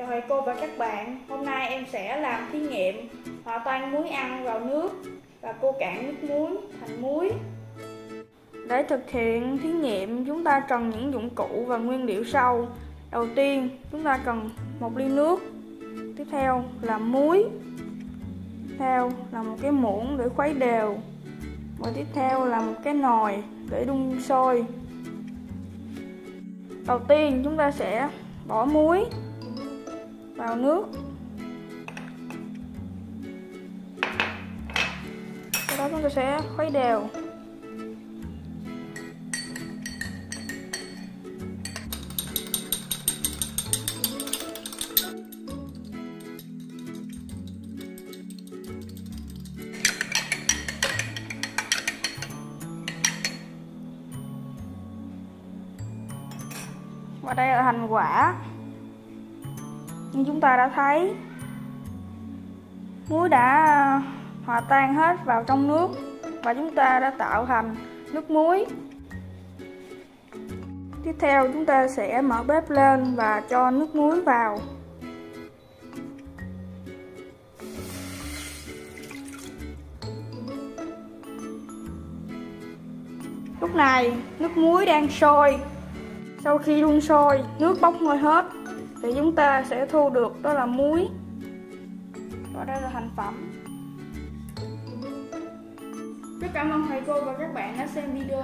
Chào thầy cô và các bạn, hôm nay em sẽ làm thí nghiệm hòa tan muối ăn vào nước và cô cạn nước muối thành muối. Để thực hiện thí nghiệm, chúng ta cần những dụng cụ và nguyên liệu sau. Đầu tiên, chúng ta cần một ly nước. Tiếp theo là muối. Tiếp theo là một cái muỗng để khuấy đều. Và tiếp theo là một cái nồi để đun sôi. Đầu tiên chúng ta sẽ bỏ muối vào nước. Sau đó chúng ta sẽ khuấy đều. Và đây là thành quả như chúng ta đã thấy muối đã à, hòa tan hết vào trong nước và chúng ta đã tạo thành nước muối. Tiếp theo chúng ta sẽ mở bếp lên và cho nước muối vào. Lúc này nước muối đang sôi. Sau khi đun sôi, nước bốc hơi hết thì chúng ta sẽ thu được đó là muối. Và đây là thành phẩm. Rất cảm ơn thầy cô và các bạn đã xem video.